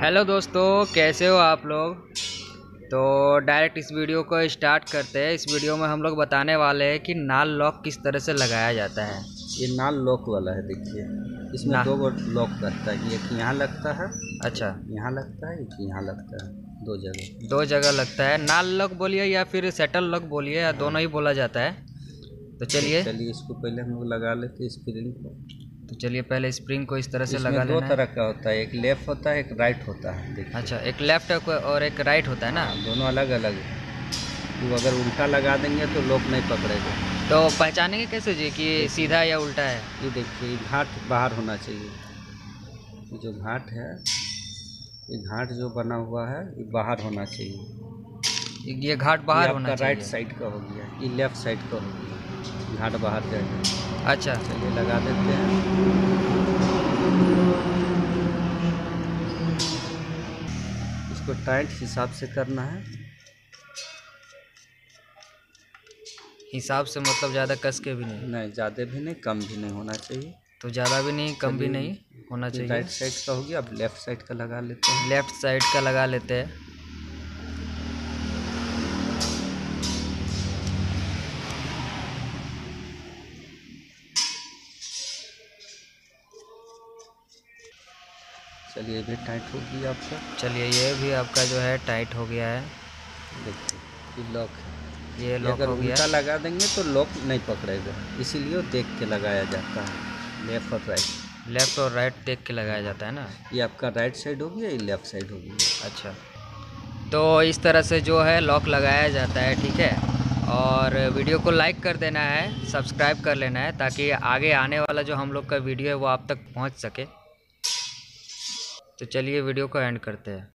Hello दोस्तों कैसे हो आप लोग? तो डायरेक्ट इस वीडियो को स्टार्ट करते हैं। इस वीडियो में हम लोग बताने वाले हैं कि नाल लॉक किस तरह से लगाया जाता है। ये नाल लॉक वाला है देखिए। इसमें दो लॉक लगता है एक यहाँ लगता है अच्छा। यहाँ लगता है एक यहाँ लगता है दो जगह। दो जगह लगता है। नाल लॉक बोलिए या फिर सेटल लॉक बोलिए या दोनों ही बोला जाता है। तो चलिए। चलिए इसको पहले हम लोग लगा लेते हैं स्प्रिंग को। तो चलिए पहले स्प्रिंग को इस तरह से लगा दो तरह का होता है एक लेफ़्ट होता है एक राइट होता है अच्छा एक लेफ़्ट और एक राइट होता है ना? हाँ, दोनों अलग अलग वो अगर उल्टा लगा देंगे तो लोग नहीं पकड़ेगा। तो पहचानेंगे कैसे जी कि सीधा या उल्टा है? ये देखिए घाट बाहर होना चाहिए। जो घाट है ये घाट जो बना हुआ है ये बाहर होना चाहिए। ये घाट बाहर होना राइट साइड का हो गया ये लेफ़्ट साइड का हो गया। घाट बाहर जाएगा अच्छा। चलिए लगा देते हैं। इसको टाइट हिसाब से करना है। हिसाब से मतलब ज़्यादा कस के भी नहीं। नहीं ज़्यादा भी नहीं कम भी नहीं होना चाहिए। तो ज़्यादा भी नहीं कम भी नहीं होना चाहिए। राइट साइड का हो गया अब लेफ़्ट साइड का लगा लेते हैं। लेफ़्ट साइड का लगा लेते हैं। चलिए ये भी टाइट हो गया आपका चलिए ये भी आपका जो है टाइट हो गया है। देखिए ये लॉक है। ये लॉक अगर हो गया। उल्टा लगा देंगे तो लॉक नहीं पकड़ेगा इसीलिए देख के लगाया जाता है। लेफ़्ट और राइट लेफ़्ट और राइट देख के लगाया जाता है ना? ये आपका राइट साइड हो गया ये लेफ़्ट साइड हो गया। अच्छा। तो इस तरह से जो है लॉक लगाया जाता है ठीक है? और वीडियो को लाइक कर देना है सब्सक्राइब कर लेना है ताकि आगे आने वाला जो हम लोग का वीडियो है वो आप तक पहुँच सके। तो चलिए वीडियो को एंड करते हैं।